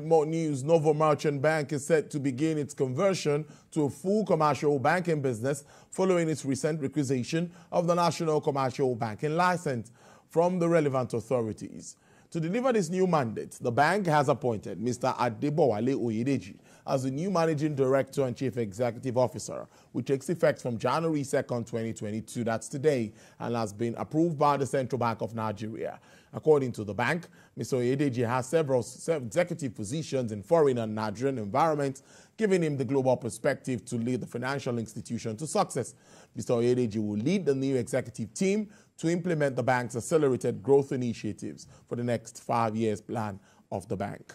More news, Nova Merchant Bank is set to begin its conversion to a full commercial banking business following its recent requisition of the National Commercial Banking License from the relevant authorities. To deliver this new mandate, the bank has appointed Mr. Adebowale Oyedeji as the new Managing Director and Chief Executive Officer, which takes effect from January 2nd, 2022, that's today, and has been approved by the Central Bank of Nigeria. According to the bank, Mr. Oyedeji has several executive positions in foreign and Nigerian environments, giving him the global perspective to lead the financial institution to success. Mr. Oyedeji will lead the new executive team to implement the bank's accelerated growth initiatives for the next five years plan of the bank.